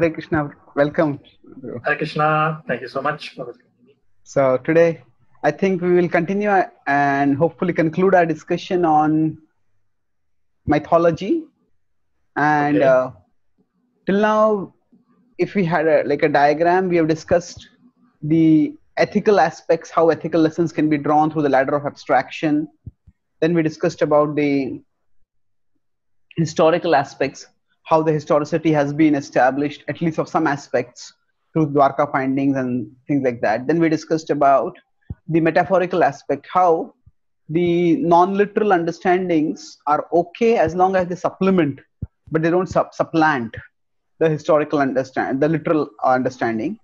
Hare Krishna, welcome. Hare Krishna, thank you so much. So today, I think we will continue and hopefully conclude our discussion on mythology. And Okay. uh, till now, if we had a, like a diagram, we have discussed the ethical aspects, how ethical lessons can be drawn through the ladder of abstraction. Then we discussed about the historical aspects, how the historicity has been established, at least of some aspects, through Dwarka findings and things like that. Then we discussed about the metaphorical aspect, how the non-literal understandings are okay as long as they supplement, but they don't sup- supplant the historical understand, the literal understanding.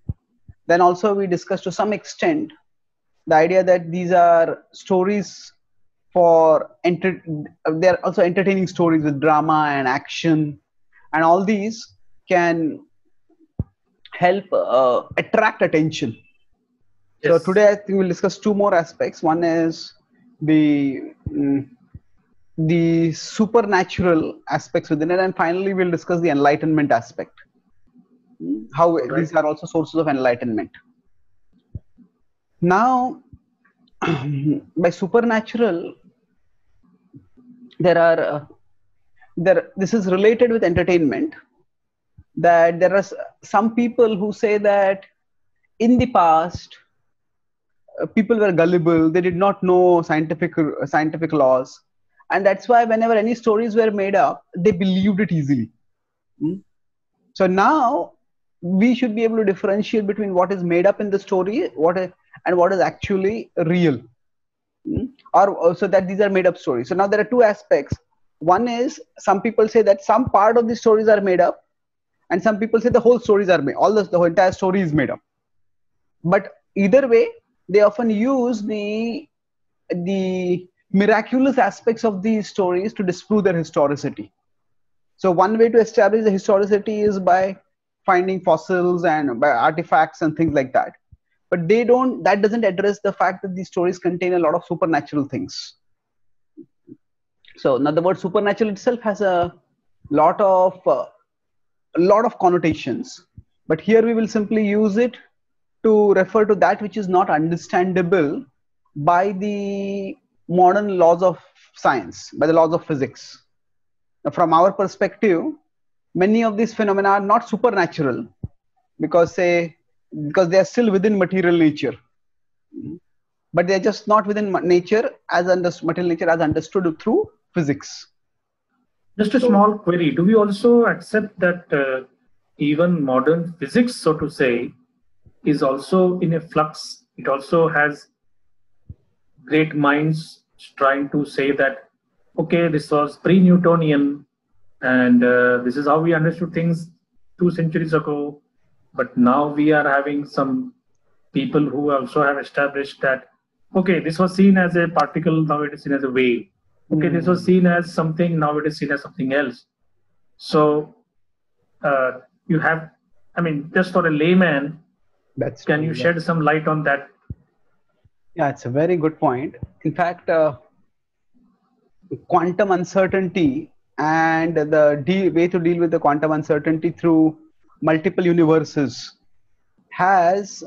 Then also we discussed to some extent the idea that these are stories for enter- they're also entertaining stories with drama and action and all these can help uh, attract attention. So today i think we'll discuss two more aspects. One is the mm, the supernatural aspects within it. And finally we'll discuss the enlightenment aspect. How Right. these are also sources of enlightenment. Now by supernatural there are uh, there this is related with entertainment that there are some people who say that in the past uh, people were gullible they did not know scientific uh, scientific laws. And that's why whenever any stories were made up they believed it easily. Hmm? so now we should be able to differentiate between what is made up in the story what is, and what is actually real. Hmm? or uh, so that these are made up stories. So now there are two aspects one is some people say that some part of the stories are made up and some people say the whole stories are made all the, the whole entire story is made up. But either way they often use the the miraculous aspects of these stories to disprove their historicity. So one way to establish the historicity is by finding fossils and by artifacts and things like that. But they don't that doesn't address the fact that these stories contain a lot of supernatural things so now the word supernatural itself has a lot of uh, a lot of connotations. But here we will simply use it to refer to that which is not understandable by the modern laws of science by the laws of physics. Now, from our perspective many of these phenomena are not supernatural because say because they are still within material nature. But they're just not within nature as under material nature as understood through physics Just a small query. Do we also accept that uh, even modern physics, so to say, is also in a flux? It also has great minds trying to say that, okay, this was pre Newtonian and uh, this is how we understood things two centuries ago. But now we are having some people who also have established that, okay, this was seen as a particle, now it is seen as a wave. Okay, this was seen as something, now it is seen as something else. So uh, you have, I mean, just for a layman, that's can you shed some light on that? Yeah, it's a very good point. In fact, uh, quantum uncertainty and the de- way to deal with the quantum uncertainty through multiple universes has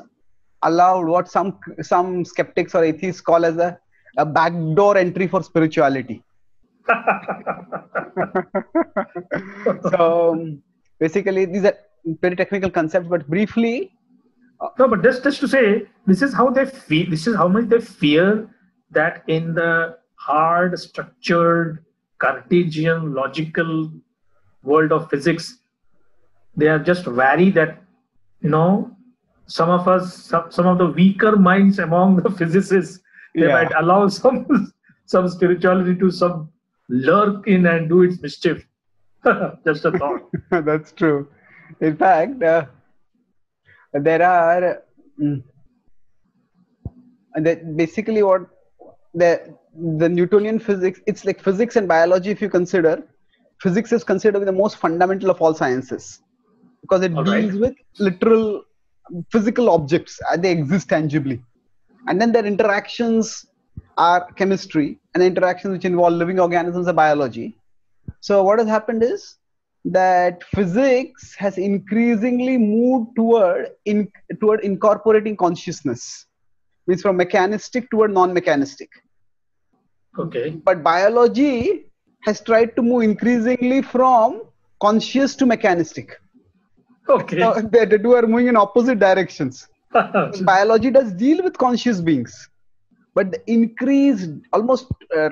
allowed what some some skeptics or atheists call as a, a backdoor entry for spirituality. so um, basically, these are very technical concepts, but briefly, No, but just, just to say, this is how they feel, this is how much they fear that in the hard, structured, Cartesian, logical world of physics, they are just wary that, you know, some of us, some, some of the weaker minds among the physicists, they Yeah. might allow some, some spirituality to some lurk in and do its mischief. just a thought. That's true. In fact, uh, there are mm, that basically what the the Newtonian physics. It's like physics and biology. If you consider, physics is considered the most fundamental of all sciences because it All right. deals with literal physical objects. uh, They exist tangibly, and then their interactions are chemistry, and interactions which involve living organisms are biology. So what has happened is that physics has increasingly moved toward in, toward incorporating consciousness means from mechanistic toward non-mechanistic Okay. but biology has tried to move increasingly from conscious to mechanistic Okay. so the, the two are moving in opposite directions biology does deal with conscious beings but the increased almost uh,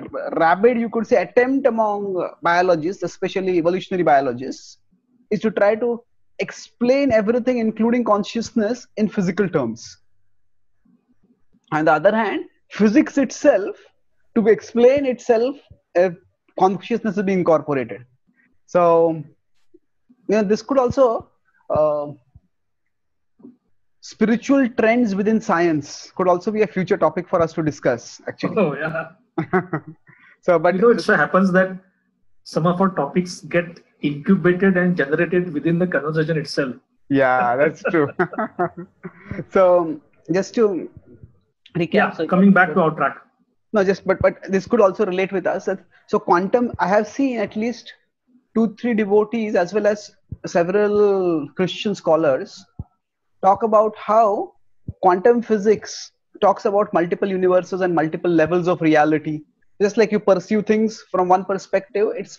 you could say attempt among biologists especially evolutionary biologists is to try to explain everything including consciousness in physical terms. On the other hand physics itself to explain itself uh, consciousness is being incorporated. So you know this could also uh, spiritual trends within science could also be a future topic for us to discuss actually oh yeah. so but You know, it so happens that some of our topics get incubated and generated within the conversation itself. yeah that's true so just to recap Yeah. so- Coming back to our track. no just but but this could also relate with us so quantum i have seen at least two three devotees as well as several christian scholars talk about how quantum physics talks about multiple universes and multiple levels of reality. Just like you perceive things from one perspective it's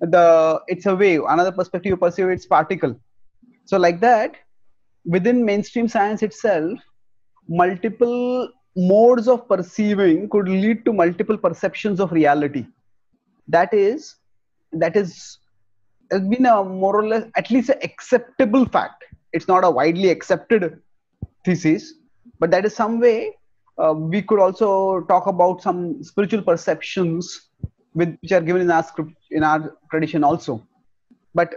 the it's a wave. Another perspective you perceive it's particle. So like that within mainstream science itself multiple modes of perceiving could lead to multiple perceptions of reality. That is that is has been a more or less at least an acceptable fact it's not a widely accepted thesis but that is some way uh, we could also talk about some spiritual perceptions with, which are given in our script in our tradition also. But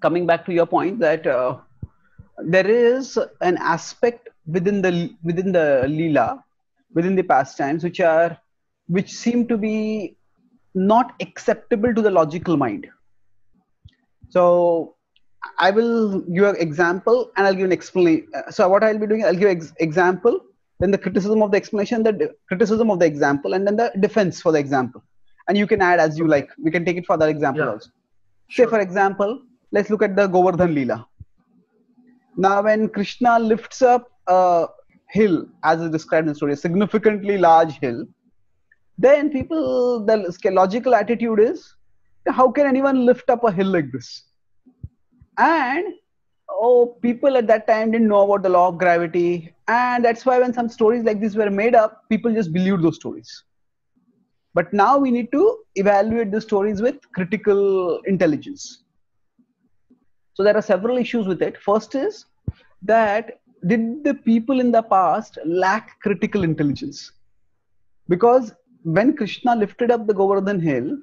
coming back to your point that uh, there is an aspect within the within the lila within the pastimes which are which seem to be not acceptable to the logical mind. So i will give an example and i'll give an explanation. So what i'll be doing i'll give ex- example then the criticism of the explanation the de- criticism of the example and then the defense for the example. And you can add as you like. We can take it for the example Yeah. also. Say for example let's look at the govardhan leela. Now when krishna lifts up a hill as is described in the story a significantly large hill then people the logical attitude is how can anyone lift up a hill like this and oh people at that time didn't know about the law of gravity. And that's why when some stories like this were made up people just believed those stories. But now we need to evaluate the stories with critical intelligence. So there are several issues with it. First is that did the people in the past lack critical intelligence? Because when krishna lifted up the govardhan hill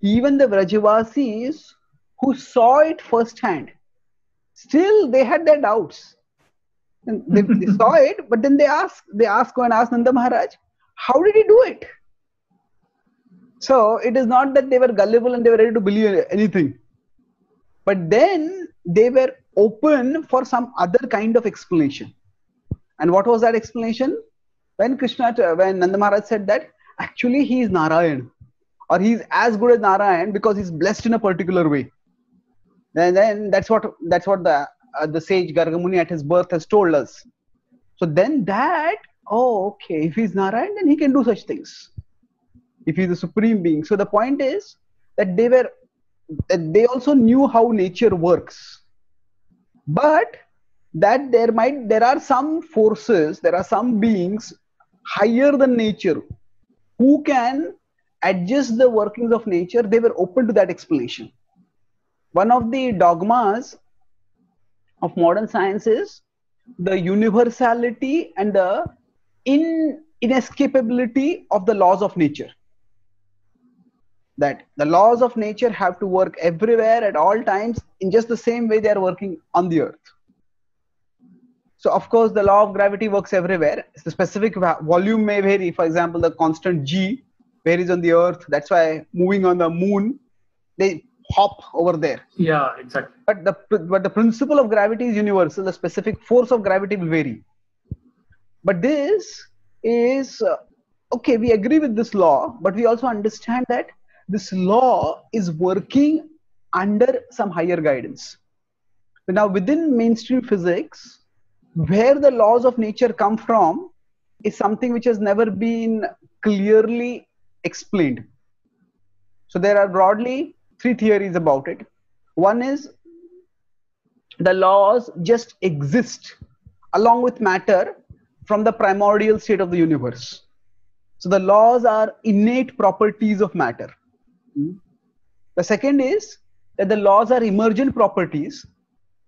even the vrajavasis who saw it firsthand still they had their doubts. And they, they saw it but then they asked they asked go and ask nanda maharaj how did he do it? So it is not that they were gullible and they were ready to believe anything. But then they were open for some other kind of explanation. And what was that explanation? When krishna when nanda maharaj said that actually he is narayan or he's as good as narayan because he's blessed in a particular way then then that's what that's what the uh, the sage gargamuni at his birth has told us. So then that oh okay if he's narayan then he can do such things. If he's the supreme being. So the point is that they were that they also knew how nature works. But that there might there are some forces there are some beings higher than nature who can adjust the workings of nature. They were open to that explanation one of the dogmas of modern science is the universality and the in, inescapability of the laws of nature. That the laws of nature have to work everywhere at all times in just the same way they are working on the earth. So of course the law of gravity works everywhere. The specific volume may vary. For example the constant g varies on the earth. That's why moving on the moon they hop over there yeah exactly but the but the principle of gravity is universal the specific force of gravity will vary but this is uh, okay we agree with this law but we also understand that this law is working under some higher guidance. But now, within mainstream physics, where the laws of nature come from is something which has never been clearly explained. So, there are broadly three theories about it. One is the laws just exist along with matter from the primordial state of the universe. So the laws are innate properties of matter. Hmm. The second is that the laws are emergent properties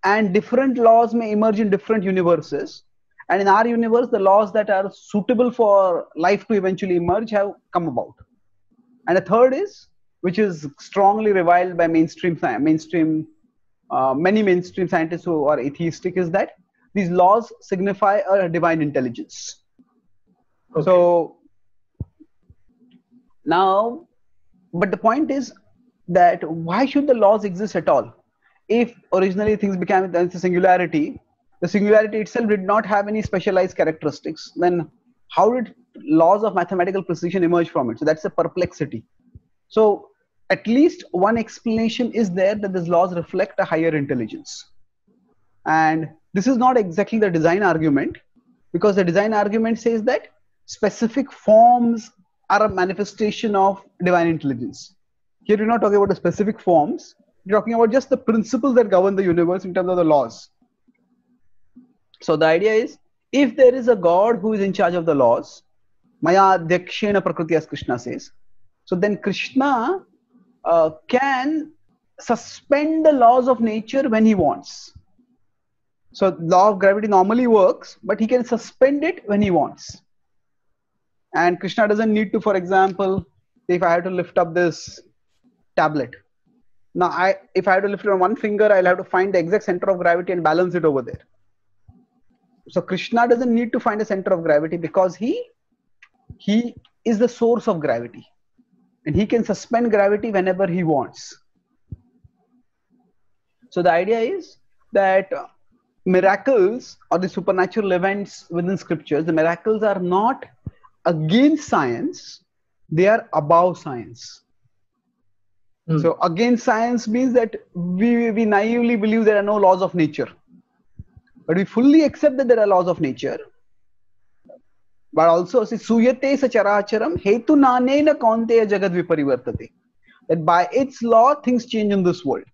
and different laws may emerge in different universes. And in our universe, the laws that are suitable for life to eventually emerge have come about. And the third is, which is strongly reviled by mainstream mainstream uh, many mainstream scientists who are atheistic, is that these laws signify a divine intelligence. Okay. So now, but the point is that why should the laws exist at all? If originally things became the singularity, the singularity itself did not have any specialized characteristics, then how did laws of mathematical precision emerge from it? So that's a perplexity. So at least one explanation is there that these laws reflect a higher intelligence. And this is not exactly the design argument because the design argument says that specific forms are a manifestation of divine intelligence. Here we're not talking about the specific forms, we're talking about just the principles that govern the universe in terms of the laws. So the idea is if there is a God who is in charge of the laws, Maya Dyakshena Prakriti, as Krishna says, so then Krishna uh, can suspend the laws of nature when he wants. So law of gravity normally works, but he can suspend it when he wants. And Krishna doesn't need to, for example, if I have to lift up this tablet. Now, I if I have to lift it on one finger, I'll have to find the exact center of gravity and balance it over there. So Krishna doesn't need to find a center of gravity because he he is the source of gravity, and he can suspend gravity whenever he wants. So the idea is that miracles or the supernatural events within scriptures, the miracles are not against science, they are above science. Mm. So against science means that we, we naively believe there are no laws of nature. But we fully accept that there are laws of nature. But also, suyate sacharacharam hetu nanena kaunteya jagad viparivartate. That by its law, things change in this world.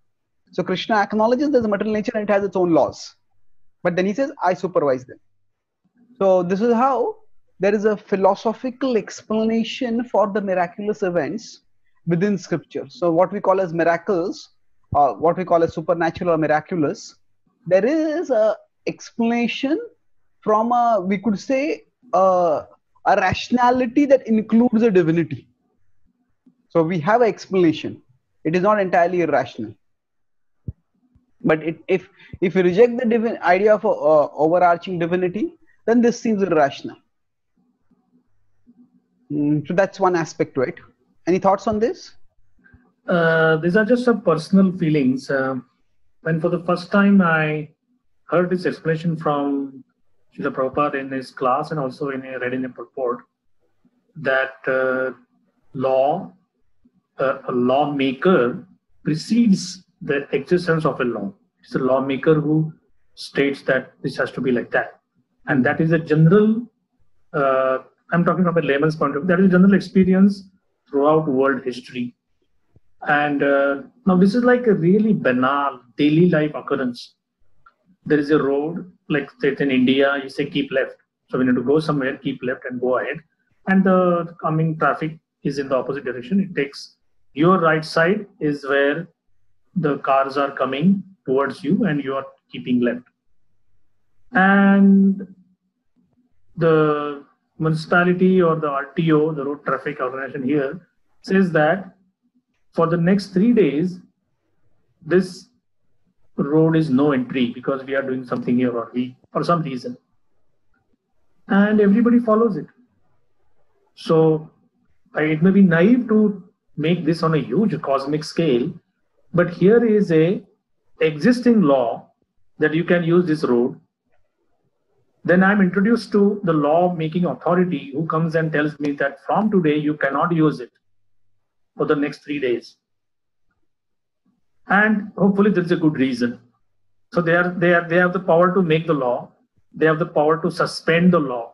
So Krishna acknowledges there's a material nature and it has its own laws. But then he says, I supervise them. So this is how there is a philosophical explanation for the miraculous events within scripture. So what we call as miracles, or what we call as supernatural or miraculous, there is a explanation from a, we could say, a, a rationality that includes a divinity. So we have an explanation. It is not entirely irrational. But it, if if you reject the divine idea of uh, overarching divinity then this seems irrational. Mm, so that's one aspect to it any thoughts on this? Uh, these are just some personal feelings. Uh, when for the first time i heard this explanation from Srila Prabhupada in his class and also in a read in a purport that uh, law, uh, a lawmaker precedes the existence of a law. It's a lawmaker who states that this has to be like that. And that is a general, uh, I'm talking from a layman's point of view, that is a general experience throughout world history. And uh, now this is like a really banal daily life occurrence. There is a road, like say in India, you say keep left. So we need to go somewhere, keep left and go ahead. And the coming traffic is in the opposite direction. It takes your right side is where the cars are coming towards you and you are keeping left. And the municipality or the RTO, the road traffic organization here, says that for the next three days, this road is no entry because we are doing something here or we for some reason. And everybody follows it. So it may be naive to make this on a huge cosmic scale, but here is a existing law that you can use this road. Then I'm introduced to the law making authority who comes and tells me that from today you cannot use it for the next three days. And hopefully there is a good reason. So they are they are they have the power to make the law, they have the power to suspend the law.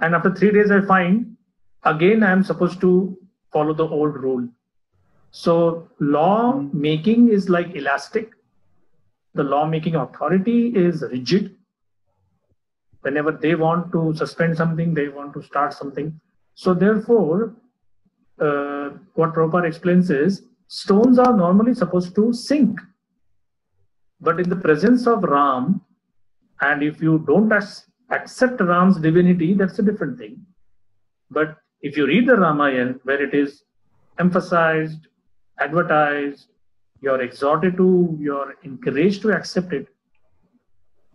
And after three days, I find again I am supposed to follow the old rule. So law making is like elastic. The law making authority is rigid. Whenever they want to suspend something, they want to start something. So therefore, uh, what Prabhupada explains is stones are normally supposed to sink. But in the presence of Ram, and if you don't accept Ram's divinity, that's a different thing. But if you read the Ramayana, where it is emphasized, advertised, you're exhorted to, you're encouraged to accept it,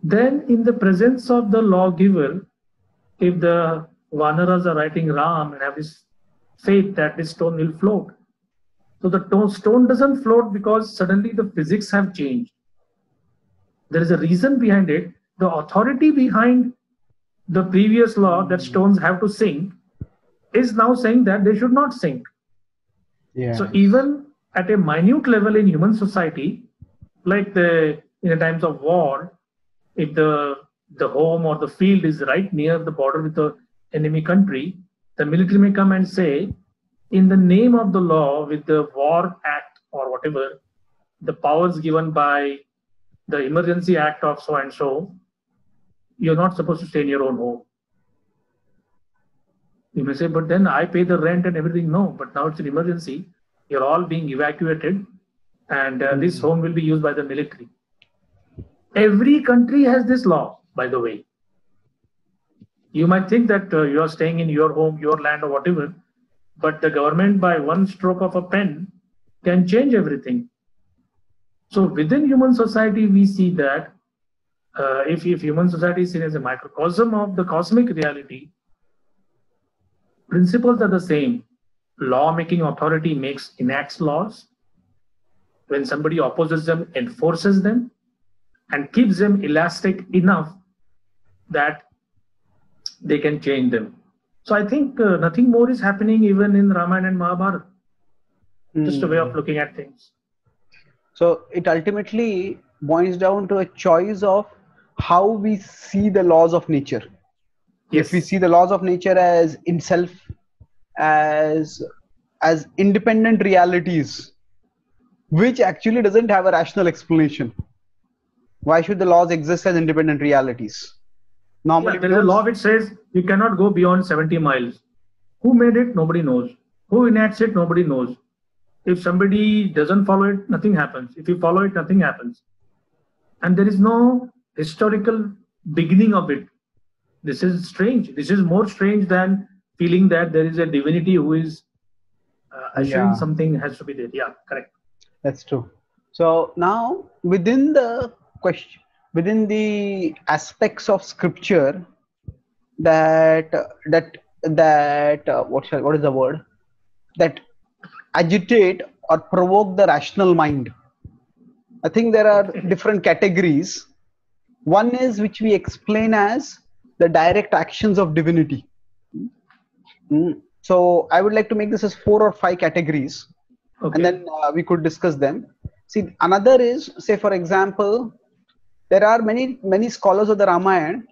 then in the presence of the lawgiver, if the Vanaras are writing Ram and have this faith that this stone will float. So the stone doesn't float because suddenly the physics have changed. There is a reason behind it. The authority behind the previous law that stones have to sink is now saying that they should not sink. Yeah. So even at a minute level in human society, like the in the times of war, if the the home or the field is right near the border with the enemy country, the military may come and say, in the name of the law, with the War Act or whatever, the powers given by the Emergency Act of so and so, you're not supposed to stay in your own home. You may say, but then I pay the rent and everything. No, but now it's an emergency. You're all being evacuated, and uh, this home will be used by the military. Every country has this law, by the way. You might think that uh, you are staying in your home, your land, or whatever, but the government, by one stroke of a pen, can change everything. So within human society, we see that uh, if, if human society is seen as a microcosm of the cosmic reality, principles are the same. Law-making authority makes enacts laws. When somebody opposes them, enforces them, and keeps them elastic enough that they can change them. So I think uh, nothing more is happening even in Ramayana and Mahabharata. Mm. Just a way of hmm. looking at things. So it ultimately boils down to a choice of how we see the laws of nature. Yes. If we see the laws of nature as in self, as as independent realities, which actually doesn't have a rational explanation. Why should the laws exist as independent realities? Normally, yeah, there is a law which says you cannot go beyond 70 miles. Who made it? Nobody knows. Who enacts it? Nobody knows. If somebody doesn't follow it, nothing happens. If you follow it, nothing happens. And there is no historical beginning of it. This is strange. This is more strange than feeling that there is a divinity who is uh, assuring yeah. something has to be there. Yeah, correct. That's true. So now within the question, within the aspects of scripture that that that uh, what shall, what is the word? That agitate or provoke the rational mind. I think there are different categories. One is which we explain as the direct actions of divinity. Mm. so i would like to make this as four or five categories okay. and then uh, we could discuss them. See another is say for example there are many many scholars of the Ramayana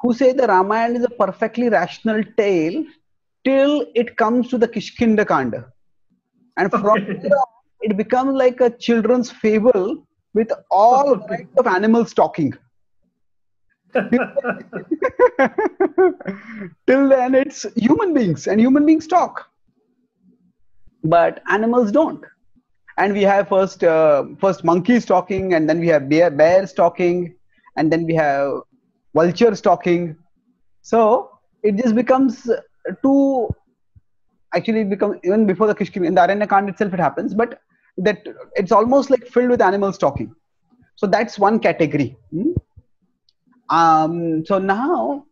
who say the Ramayana is a perfectly rational tale till it comes to the Kishkinda Kanda. And from there it becomes like a children's fable with all kinds of animals talking. till then it's human beings and human beings talk. But animals don't and we have first uh, first monkeys talking and then we have bear, bears talking and then we have vultures talking so it just becomes too actually become even before the kishkin in the aranyakand itself it happens but that it's almost like filled with animals talking so that's one category hmm? um, so now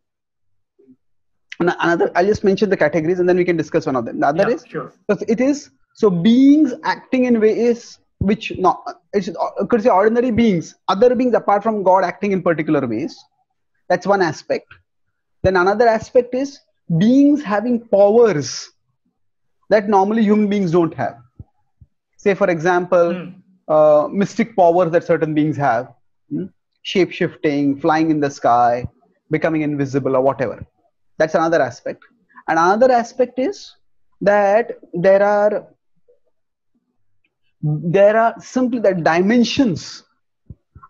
another i'll just mention the categories and then we can discuss one of them the other yeah, is sure. it is so beings acting in ways which not it's could say ordinary beings, other beings apart from God acting in particular ways. That's one aspect. Then another aspect is beings having powers that normally human beings don't have. Say for example, mm. uh, mystic powers that certain beings have hmm? shape shifting flying in the sky becoming invisible or whatever that's another aspect and another aspect is that there are there are simply the dimensions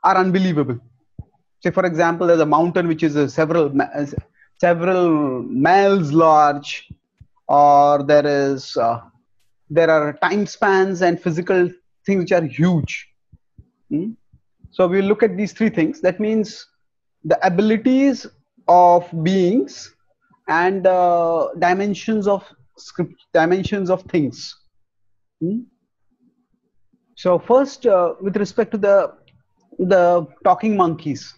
are unbelievable say for example there's a mountain which is several several miles large or there is uh, there are time spans and physical things which are huge hmm? so we look at these three things that means the abilities of beings and dimensions of script dimensions of things hmm? So first uh, with respect to the the talking monkeys.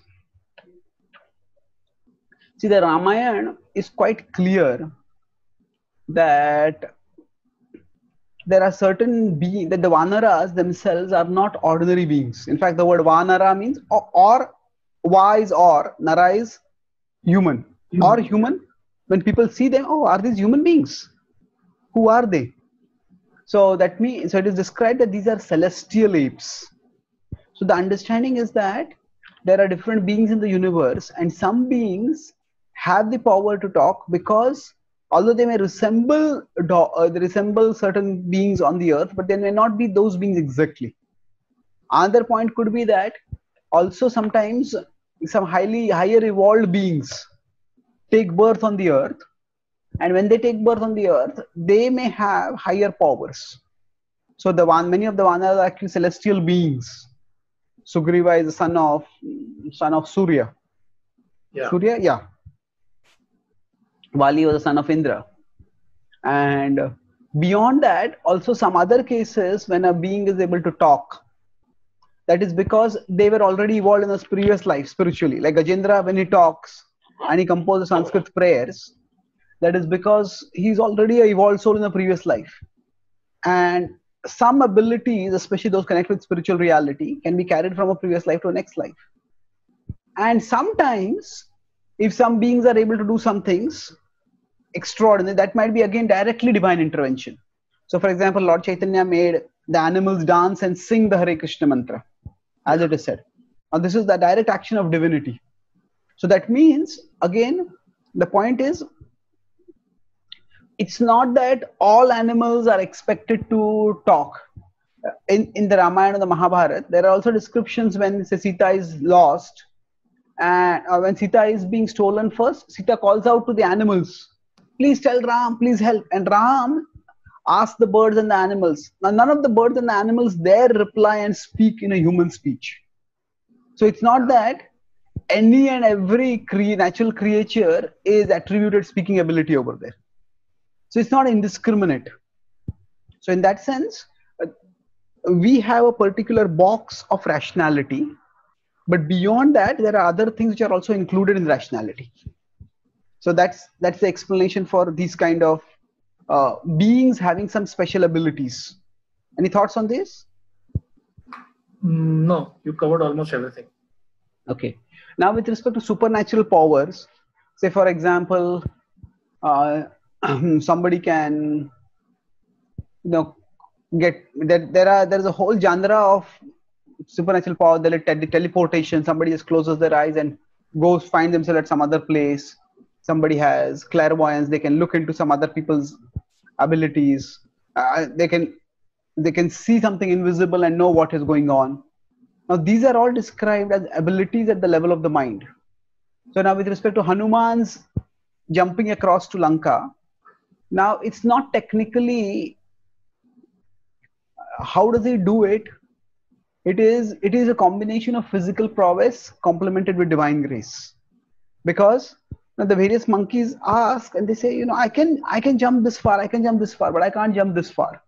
See the ramayana is quite clear that there are certain beings that the vanaras themselves are not ordinary beings. In fact the word vanara means or, or wise or nara is human, human. Or human. When people see them oh are these human beings? Who are they so that means so it is described that these are celestial apes. So the understanding is that there are different beings in the universe and some beings have the power to talk because although they may resemble uh, they resemble certain beings on the earth but they may not be those beings exactly. Another point could be that also sometimes some highly higher evolved beings take birth on the earth and when they take birth on the earth they may have higher powers so the one many of the vanas are actually celestial beings sugriva is the son of son of surya yeah. surya yeah Vali was the son of Indra. And beyond that, also some other cases when a being is able to talk, that is because they were already evolved in a previous life spiritually. Like Gajendra, when he talks and he composes Sanskrit prayers, that is because he's already a evolved soul in a previous life. And some abilities, especially those connected with spiritual reality, can be carried from a previous life to a next life. And sometimes, if some beings are able to do some things, extraordinary, that might be again directly divine intervention. So, for example, Lord Chaitanya made the animals dance and sing the Hare Krishna mantra, as it is said. Now, this is the direct action of divinity. So, that means, again, the point is, it's not that all animals are expected to talk. In, in the Ramayana and the Mahabharata, there are also descriptions when say, Sita is lost and uh, when Sita is being stolen first, Sita calls out to the animals please tell Ram, please help. And Ram asks the birds and the animals. Now, none of the birds and the animals there reply and speak in a human speech. So it's not that any and every cre- natural creature is attributed speaking ability over there. So it's not indiscriminate. So in that sense, uh, we have a particular box of rationality, but beyond that, there are other things which are also included in rationality. So that's that's the explanation for these kind of uh, beings having some special abilities. Any thoughts on this? No you covered almost everything. Okay. Now with respect to supernatural powers say for example uh, somebody can you know get there, there are there's a whole genre of supernatural power the teleportation. Somebody just closes their eyes and goes find themselves at some other place. Somebody has clairvoyance. They can look into some other people's abilities. Uh, they can they can see something invisible and know what is going on. Now these are all described as abilities at the level of the mind. So now with respect to hanuman's jumping across to lanka now it's not technically how does he do it? It is it is a combination of physical prowess complemented with divine grace. Because the various monkeys ask and they say you know i can i can jump this far i can jump this far but i can't jump this far.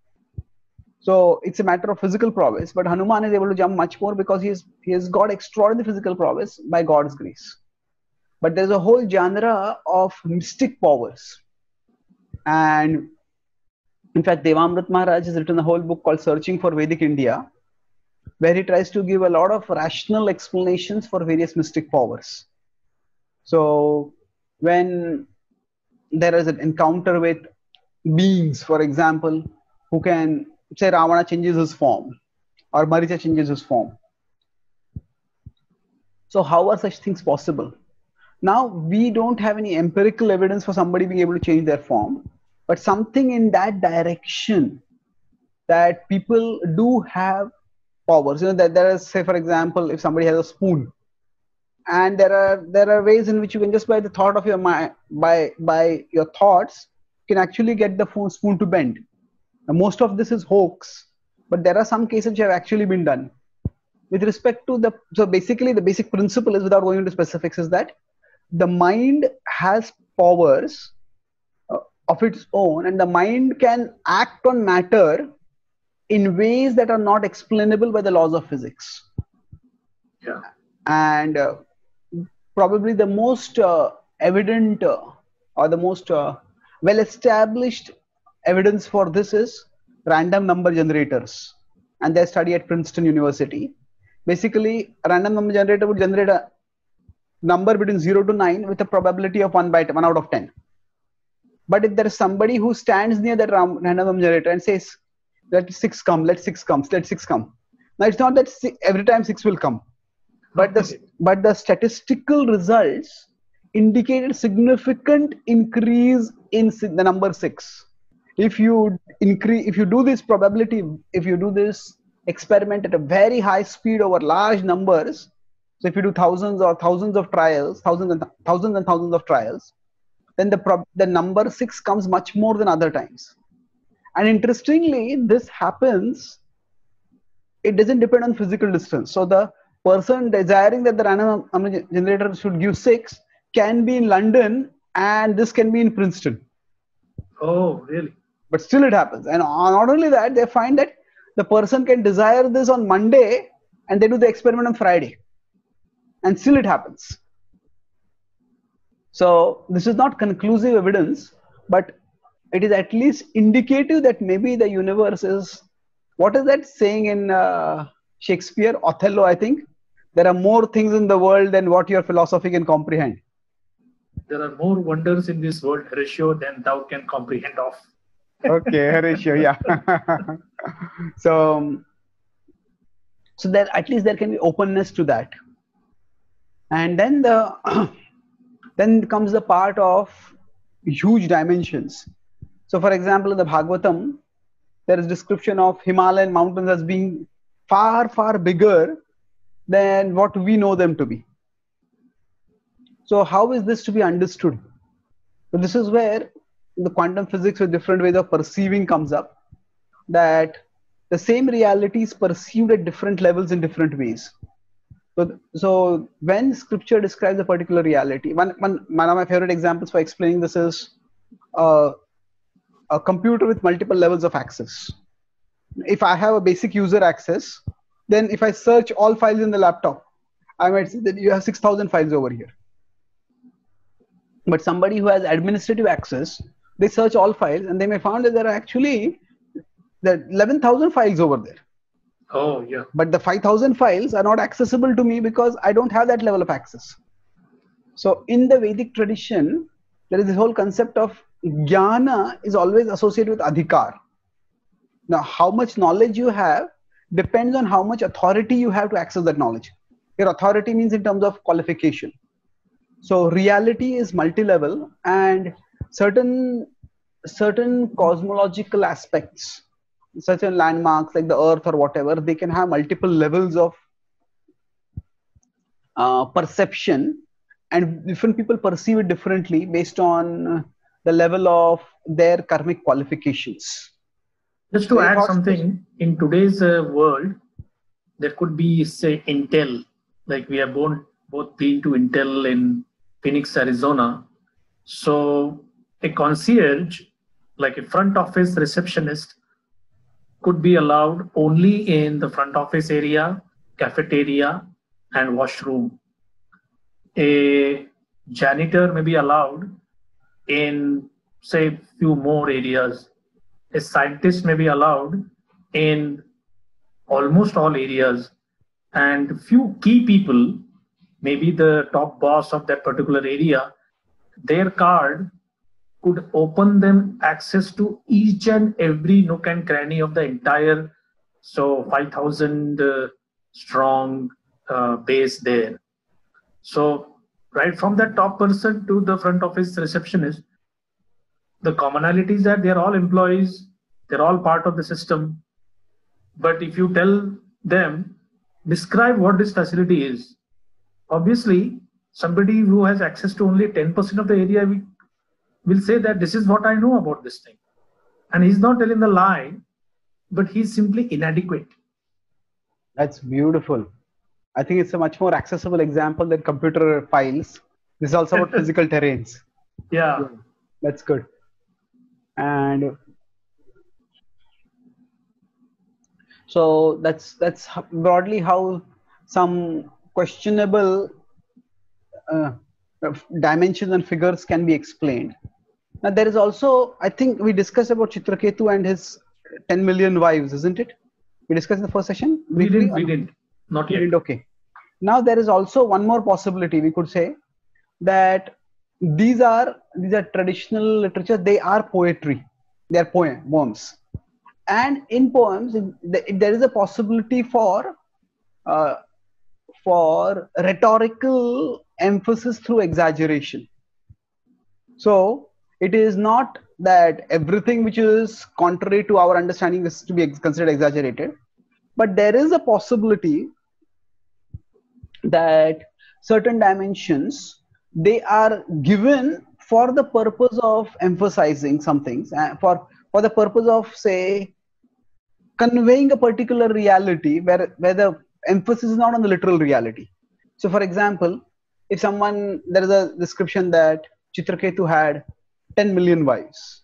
So it's a matter of physical prowess but hanuman is able to jump much more because he has he has got extraordinary physical prowess by god's grace. But there's a whole genre of mystic powers and in fact devamrit maharaj has written a whole book called searching for vedic india where he tries to give a lot of rational explanations for various mystic powers so when there is an encounter with beings, for example, who can say Ravana changes his form, or Maricha changes his form. So how are such things possible? Now we don't have any empirical evidence for somebody being able to change their form, but something in that direction that people do have powers. You know that there is, say, for example, if somebody has a spoon, and there are there are ways in which you can just by the thought of your mind, by by your thoughts, can actually get the spoon to bend. Now, most of this is hoax, but there are some cases which have actually been done with respect to the so basically the basic principle is without going into specifics is that the mind has powers of its own and the mind can act on matter in ways that are not explainable by the laws of physics. Yeah. And uh, probably the most uh, evident uh, or the most uh, well established evidence for this is random number generators and their study at princeton university. Basically a random number generator would generate a number between 0 to 9 with a probability of 1 by 1 out of 10 but if there is somebody who stands near that random number generator and says let 6 come let 6 come let 6 come. Now it's not that six, every time 6 will come. But the but the statistical results indicated significant increase in the number 6 if you increase if you do this probability if you do this experiment at a very high speed over large numbers. So if you do thousands or thousands of trials, thousands and th- thousands and thousands of trials, then the prob- the number six comes much more than other times. And interestingly, this happens. It doesn't depend on physical distance. So the person desiring that the random generator should give six can be in London, and this can be in Princeton. Oh, really? But still, it happens. And not only that, they find that the person can desire this on Monday and they do the experiment on Friday. And still it happens. So this is not conclusive evidence, but it is at least indicative that maybe the universe is what is that saying in uh, Shakespeare, Othello, I think? There are more things in the world than what your philosophy can comprehend. There are more wonders in this world, Horatio, than thou can comprehend of okay Horatio yeah so so that at least there can be openness to that and then the then comes the part of huge dimensions. So for example in the bhagavatam there is description of himalayan mountains as being far far bigger than what we know them to be. So how is this to be understood? So this is where the quantum physics with different ways of perceiving comes up that the same reality is perceived at different levels in different ways so, so when scripture describes a particular reality one, one, one of my favorite examples for explaining this is uh, a computer with multiple levels of access if i have a basic user access then if i search all files in the laptop i might see that you have 6000 files over here but somebody who has administrative access they search all files and they may find that there are actually the 11,000 files over there. Oh, yeah. But the 5,000 files are not accessible to me because I don't have that level of access. So in the Vedic tradition, there is this whole concept of jnana is always associated with adhikar. Now, how much knowledge you have depends on how much authority you have to access that knowledge. Your authority means in terms of qualification. So reality is multi-level and certain certain cosmological aspects certain landmarks like the earth or whatever they can have multiple levels of uh, perception. And different people perceive it differently based on the level of their karmic qualifications. Just to add something in today's uh, world there could be say intel. Like we have both both been to intel in phoenix arizona. So a concierge, like a front office receptionist, could be allowed only in the front office area, cafeteria, and washroom. A janitor may be allowed in, say, few more areas. A scientist may be allowed in almost all areas. And few key people, maybe the top boss of that particular area, their card could open them access to each and every nook and cranny of the entire So 5,000 uh, strong uh, base there. So right from that top person to the front office receptionist, the commonality is that they're all employees, they're all part of the system. But if you tell them, describe what this facility is, obviously somebody who has access to only 10% of the area will say that this is what I know about this thing. And he's not telling the lie, but he's simply inadequate. That's beautiful. I think it's a much more accessible example than computer files. This is also about physical terrains. Yeah. yeah. That's good. And so that's that's broadly how some questionable uh, dimensions and figures can be explained. Now there is also, I think we discussed about Chitraketu and his 10 million wives, isn't it? We discussed in the first session. We didn't. We didn't. Not yet. Didn't, okay. Now there is also one more possibility. We could say that these are these are traditional literature. They are poetry. They are poem, poems. And in poems, there is a possibility for uh, for rhetorical emphasis through exaggeration. So it is not that everything which is contrary to our understanding is to be considered exaggerated, but there is a possibility that certain dimensions they are given for the purpose of emphasizing some things uh, for for the purpose of say conveying a particular reality where where the emphasis is not on the literal reality. So for example if someone there is a description that chitraketu had 10 million wives.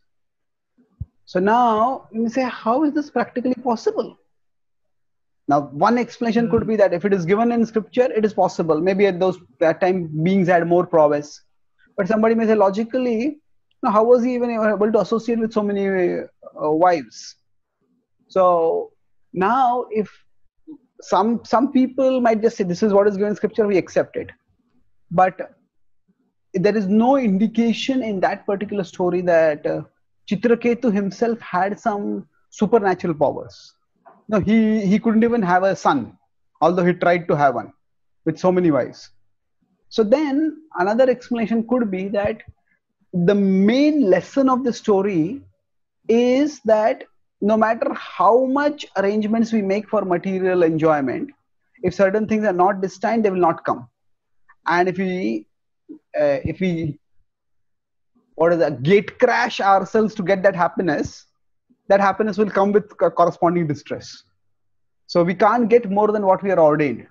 So now you say, how is this practically possible? Now, one explanation mm. could be that if it is given in scripture, it is possible. Maybe at those that time beings had more prowess. But somebody may say logically, now how was he even able to associate with so many uh, wives? So now, if some some people might just say this is what is given in scripture, we accept it. But there is no indication in that particular story that uh, Chitraketu himself had some supernatural powers. No, he, he couldn't even have a son, although he tried to have one with so many wives. So then another explanation could be that the main lesson of the story is that no matter how much arrangements we make for material enjoyment, if certain things are not destined, they will not come. And if we uh, if we what is that gate crash ourselves to get that happiness that happiness will come with corresponding distress. So we can't get more than what we are ordained.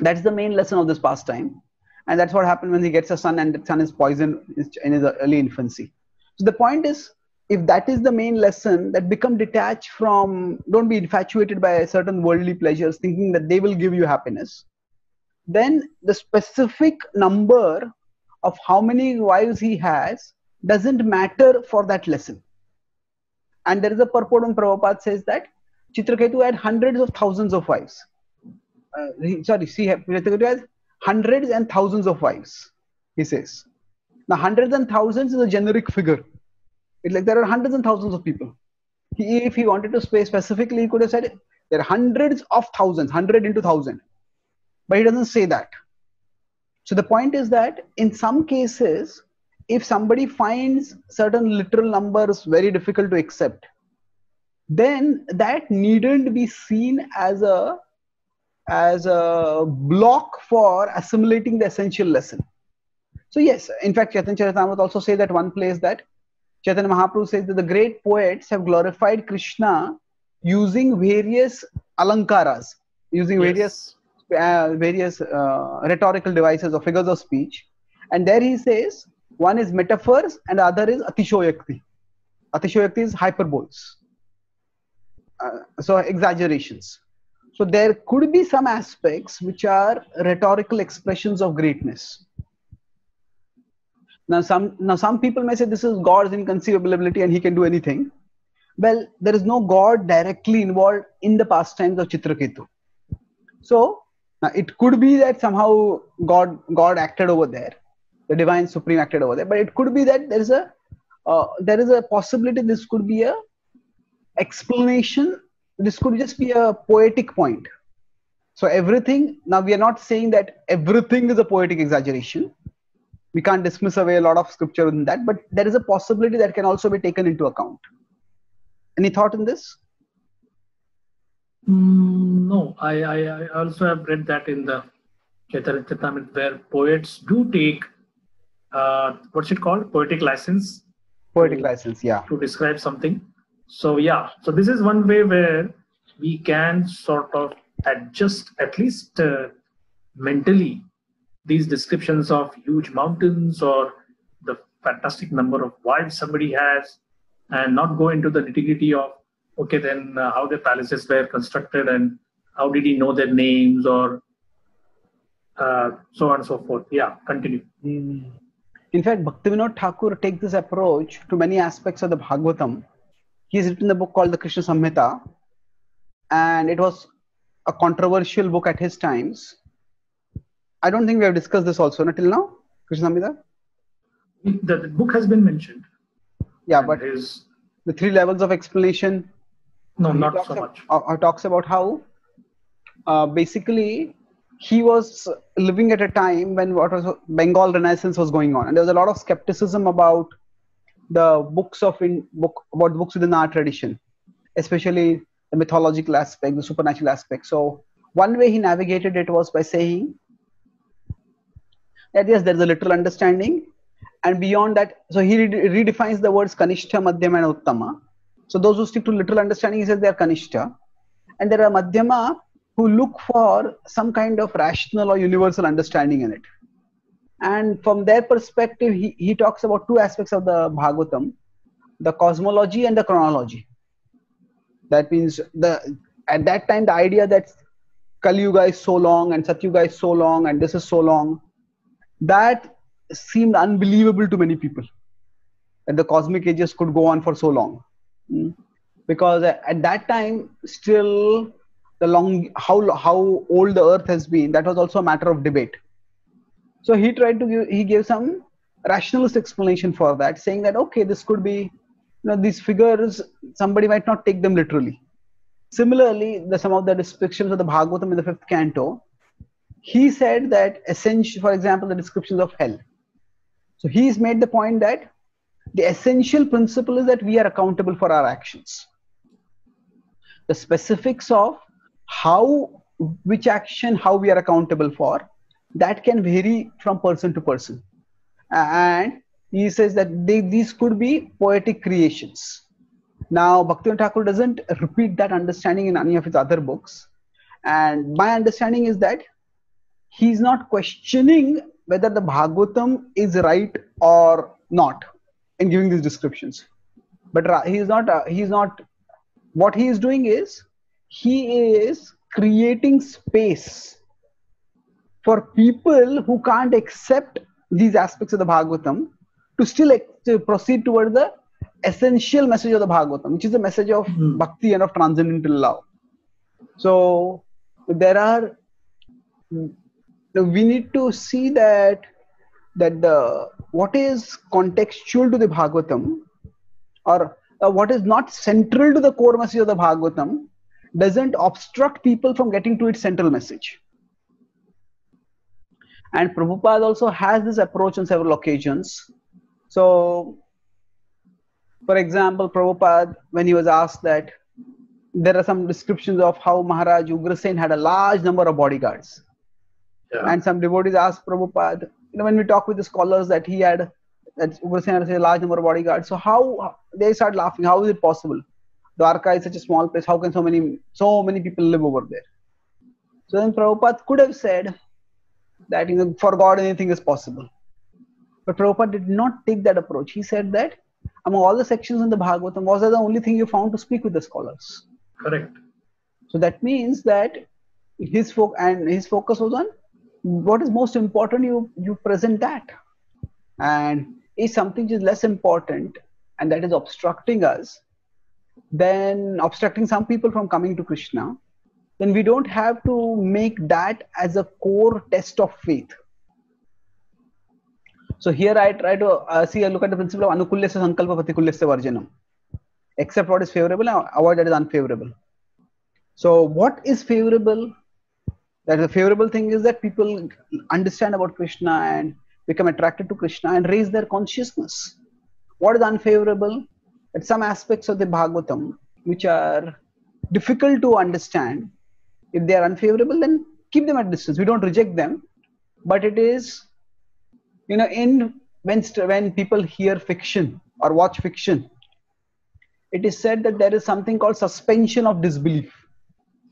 That's the main lesson of this pastime. And that's what happened when he gets a son and the son is poisoned in his early infancy. So the point is if that is the main lesson that become detached from don't be infatuated by certain worldly pleasures thinking that they will give you happiness then the specific number of how many wives he has doesn't matter for that lesson. And there is a purport when Prabhupada says that Chitraketu had hundreds of thousands of wives. Uh, he, sorry, see, Chitraketu has hundreds and thousands of wives, he says. Now, hundreds and thousands is a generic figure. It's like there are hundreds and thousands of people. He, if he wanted to say specifically, he could have said there are hundreds of thousands, hundred into thousand but he doesn't say that. So the point is that in some cases, if somebody finds certain literal numbers very difficult to accept, then that needn't be seen as a as a block for assimilating the essential lesson. So yes, in fact, Chaitanya Charitamrita also say that one place that Chaitanya Mahaprabhu says that the great poets have glorified Krishna using various alankaras, using yes. various uh, various uh, rhetorical devices or figures of speech. And there he says one is metaphors and the other is atishayokti. Atishayokti is hyperboles. Uh, so exaggerations. So there could be some aspects which are rhetorical expressions of greatness. Now some now some people may say this is God's inconceivability and he can do anything. Well, there is no God directly involved in the pastimes of Chitraketu. So now, it could be that somehow God God acted over there, the divine supreme acted over there, but it could be that there is a uh, there is a possibility this could be a explanation this could just be a poetic point. So everything, now we are not saying that everything is a poetic exaggeration. We can't dismiss away a lot of scripture in that, but there is a possibility that can also be taken into account. Any thought in this? Mm, no, I, I, I also have read that in the Chaitanya where poets do take uh, what's it called? Poetic license. Poetic license, yeah. To describe something. So yeah, so this is one way where we can sort of adjust at least uh, mentally these descriptions of huge mountains or the fantastic number of wives somebody has and not go into the nitty-gritty of okay then uh, how the palaces were constructed and how did he know their names or uh, so on and so forth. Yeah continue. Mm. in fact bhaktivinoda thakur takes this approach to many aspects of the bhagavatam. He has written a book called the krishna samhita and it was a controversial book at his times. I don't think we have discussed this also until now krishna samhita? The, the book has been mentioned. Yeah but his the three levels of explanation no, not so much. About, uh, talks about how uh, basically he was living at a time when what was Bengal Renaissance was going on, and there was a lot of skepticism about the books of in book about books within our tradition, especially the mythological aspect, the supernatural aspect. So one way he navigated it was by saying that yes, there is a literal understanding, and beyond that, so he redefines the words Kanishta, Madhyama, and Uttama so those who stick to literal understanding, he says they are Kanishta. And there are Madhyama who look for some kind of rational or universal understanding in it. And from their perspective, he, he talks about two aspects of the Bhagavatam the cosmology and the chronology. That means the at that time the idea that Kali Yuga is so long and Satyuga is so long and this is so long, that seemed unbelievable to many people. That the cosmic ages could go on for so long. Because at that time still the long how how old the earth has been that was also a matter of debate. So he tried to give he gave some rationalist explanation for that saying that okay this could be you know these figures somebody might not take them literally. Similarly the some of the descriptions of the bhagavatam in the fifth canto he said that for example the descriptions of hell. So he's made the point that the essential principle is that we are accountable for our actions. The specifics of how which action how we are accountable for that can vary from person to person. And he says that they, these could be poetic creations. Now bhaktivinoda thakur doesn't repeat that understanding in any of his other books. And my understanding is that he's not questioning whether the bhagavatam is right or not in giving these descriptions but he is not uh, he is not what he is doing is he is creating space for people who can't accept these aspects of the bhagavatam to still to proceed toward the essential message of the bhagavatam which is the message of mm. bhakti and of transcendental love so there are we need to see that that the what is contextual to the Bhagavatam or uh, what is not central to the core message of the Bhagavatam doesn't obstruct people from getting to its central message. And Prabhupada also has this approach on several occasions. So, for example, Prabhupada, when he was asked that there are some descriptions of how Maharaj Ugrasen had a large number of bodyguards. Yeah. And some devotees asked Prabhupada, you know, when we talk with the scholars that he had that Ugrasen had a large number of bodyguards. So how they start laughing? How is it possible? Dwarka is such a small place. How can so many so many people live over there? So then Prabhupada could have said that you know for God anything is possible. But Prabhupada did not take that approach. He said that among all the sections in the Bhagavatam, was that the only thing you found to speak with the scholars? Correct. So that means that his fo- and his focus was on what is most important you you present that. And if something is less important and that is obstructing us then obstructing some people from coming to krishna then we don't have to make that as a core test of faith. So here i try to uh, see a look at the principle of anukulyasya sankalpa pratikulyasya varjanam. Accept what is favorable and avoid what is unfavorable. So, what is favorable? That the favorable thing is that people understand about Krishna and become attracted to Krishna and raise their consciousness. What is unfavorable? That some aspects of the Bhagavatam which are difficult to understand, if they are unfavorable, then keep them at distance. We don't reject them, but it is, you know, in when when people hear fiction or watch fiction, it is said that there is something called suspension of disbelief.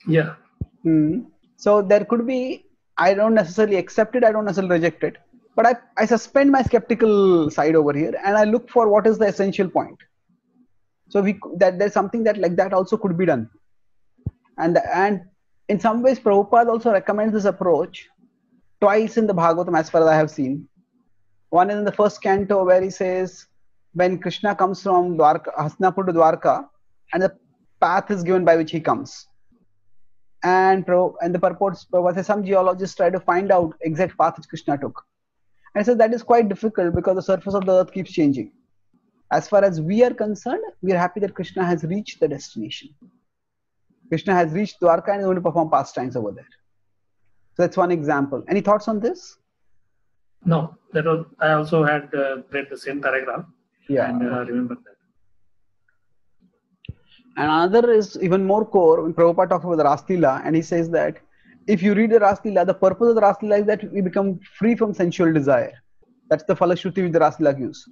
Yeah. Mm. So there could be. I don't necessarily accept it. I don't necessarily reject it. But I, I suspend my skeptical side over here and I look for what is the essential point. So we that there's something that like that also could be done. And and in some ways Prabhupada also recommends this approach twice in the Bhagavatam as far as I have seen. One is in the first canto where he says when Krishna comes from Dwarka, Hastinapur to Dwarka, and the path is given by which he comes. And pro, and the purports, says some geologists try to find out exact path which Krishna took. And so that is quite difficult because the surface of the earth keeps changing. As far as we are concerned, we are happy that Krishna has reached the destination. Krishna has reached Dwarka and is going to perform pastimes over there. So that's one example. Any thoughts on this? No, that was. I also had uh, read the same paragraph. Yeah, and uh, remember that. And another is even more core when Prabhupada talks about the Raslila, and he says that if you read the Raslila, the purpose of the Raslila is that we become free from sensual desire. That's the Falashruti which the Raslila gives.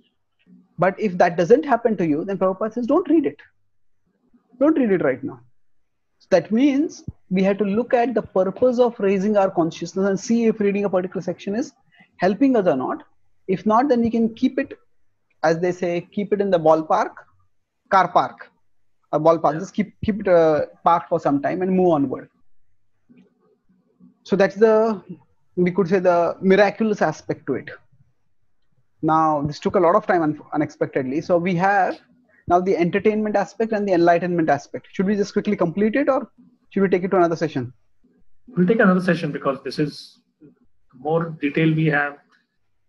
But if that doesn't happen to you, then Prabhupada says, don't read it. Don't read it right now. So that means we have to look at the purpose of raising our consciousness and see if reading a particular section is helping us or not. If not, then we can keep it, as they say, keep it in the ballpark, car park, a ballpark. Yeah. Just keep keep it uh, parked for some time and move onward. So that's the we could say the miraculous aspect to it. Now this took a lot of time un- unexpectedly. So we have now the entertainment aspect and the enlightenment aspect. Should we just quickly complete it or should we take it to another session? We'll take another session because this is more detail we have.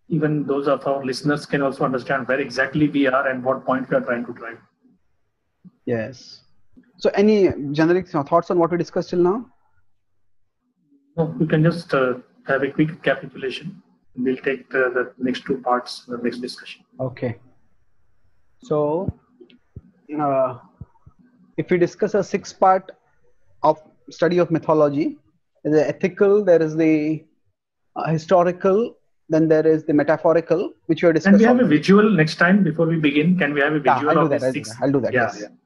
Even those of our listeners can also understand where exactly we are and what point we are trying to drive. Yes. So, any generic thoughts on what we discussed till now? No, we can just uh, have a quick recapitulation. We'll take the, the next two parts the next discussion. Okay. So, uh, if we discuss a six part of study of mythology, the ethical, there is the uh, historical, then there is the metaphorical, which we are discussing. Can we have a visual next time before we begin? Can we have a visual yeah, I'll do that. I'll do that. I'll do that. Yeah, yes. yeah.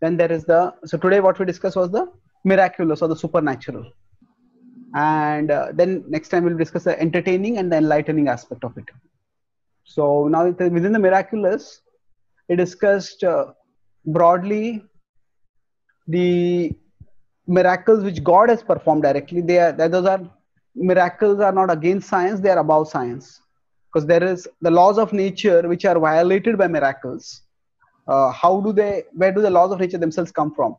Then there is the so today what we discussed was the miraculous or the supernatural, and uh, then next time we'll discuss the entertaining and the enlightening aspect of it. So now within the miraculous, we discussed uh, broadly the miracles which God has performed directly. They are those are miracles are not against science; they are above science because there is the laws of nature which are violated by miracles. Uh, how do they? Where do the laws of nature themselves come from?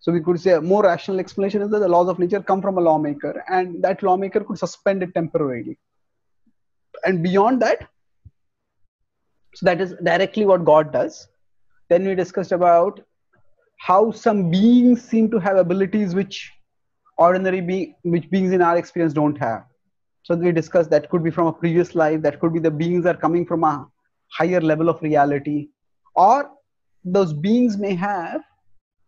So we could say a more rational explanation is that the laws of nature come from a lawmaker, and that lawmaker could suspend it temporarily. And beyond that, so that is directly what God does. Then we discussed about how some beings seem to have abilities which ordinary be- which beings in our experience don't have. So we discussed that could be from a previous life, that could be the beings are coming from a higher level of reality, or those beings may have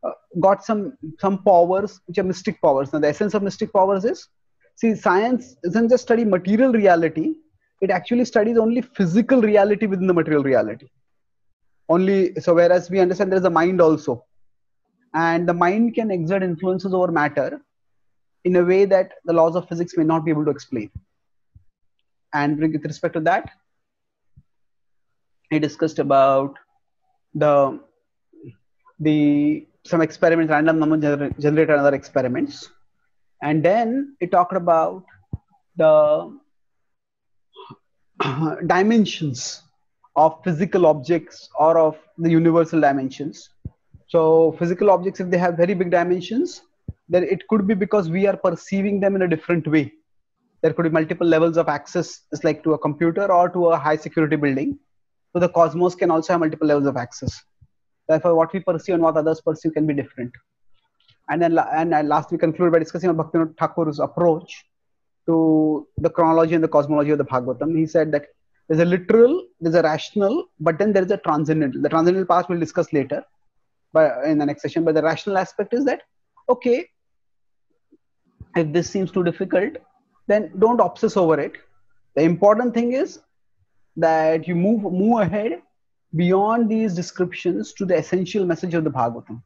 uh, got some some powers which are mystic powers. Now the essence of mystic powers is see science doesn't just study material reality; it actually studies only physical reality within the material reality. Only so whereas we understand there is a mind also, and the mind can exert influences over matter in a way that the laws of physics may not be able to explain. And with respect to that, I discussed about the the some experiments, random number gener- generator and other experiments, and then it talked about the dimensions of physical objects or of the universal dimensions. So physical objects, if they have very big dimensions, then it could be because we are perceiving them in a different way. There could be multiple levels of access it's like to a computer or to a high security building so the cosmos can also have multiple levels of access therefore what we perceive and what others perceive can be different And then and last we conclude by discussing Bhaktivinoda Thakur's approach to the chronology and the cosmology of the Bhagavatam. He said that there's a literal, there's a rational, but then there is a transcendental. The transcendental part we'll discuss later, but in the next session. But the rational aspect is that okay, if this seems too difficult, then don't obsess over it. The important thing is that you move move ahead beyond these descriptions to the essential message of the Bhagavatam.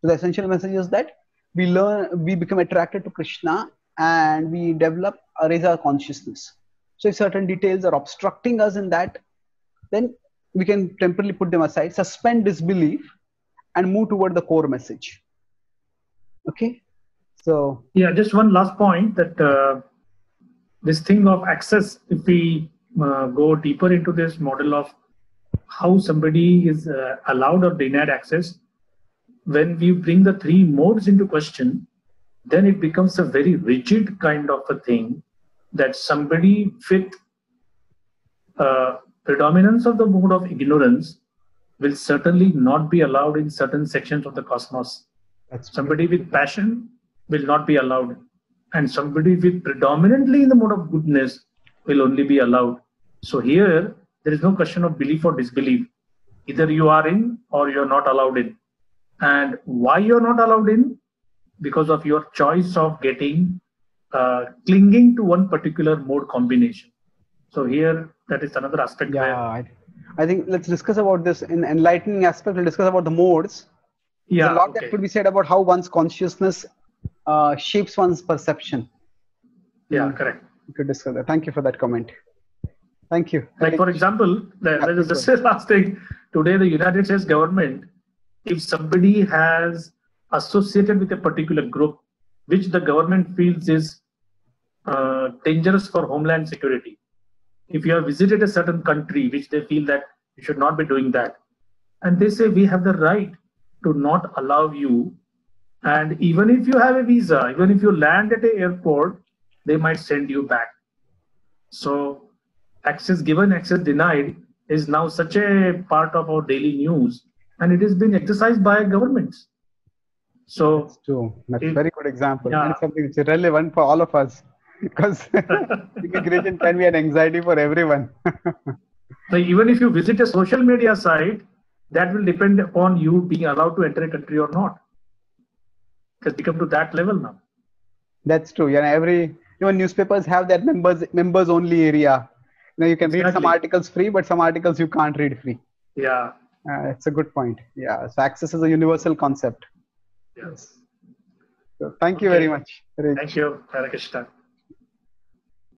So the essential message is that we learn, we become attracted to Krishna, and we develop a raise our consciousness. So if certain details are obstructing us in that, then we can temporarily put them aside, suspend disbelief, and move toward the core message. Okay. So yeah, just one last point that uh, this thing of access, if we uh, go deeper into this model of how somebody is uh, allowed or denied access, when we bring the three modes into question, then it becomes a very rigid kind of a thing that somebody with uh, predominance of the mode of ignorance will certainly not be allowed in certain sections of the cosmos. That's somebody true. with passion will not be allowed, and somebody with predominantly in the mode of goodness will only be allowed. So here there is no question of belief or disbelief. Either you are in or you're not allowed in. And why you're not allowed in? Because of your choice of getting uh, clinging to one particular mode combination. So here that is another aspect. Yeah, I, I think let's discuss about this in enlightening aspect. We'll discuss about the modes. Yeah, There's a lot okay. that could be said about how one's consciousness uh, shapes one's perception. Yeah, correct. We could discuss that. Thank you for that comment. Thank you. Like for example, there is the last thing. Today, the United States government, if somebody has associated with a particular group, which the government feels is uh, dangerous for homeland security, if you have visited a certain country which they feel that you should not be doing that, and they say we have the right to not allow you, and even if you have a visa, even if you land at an airport, they might send you back. So access given, access denied is now such a part of our daily news, and it has been exercised by governments. So That's true. That's a very good example. Yeah. And something which is relevant for all of us because immigration can be an anxiety for everyone. so even if you visit a social media site, that will depend upon you being allowed to enter a country or not. It has become to that level now. That's true. Yeah, every even newspapers have that members members only area know you can exactly. read some articles free but some articles you can't read free. Yeah. Uh, it's a good point. Yeah so access is a universal concept. Yes. So thank you okay. very much thank you. Hare Krishna.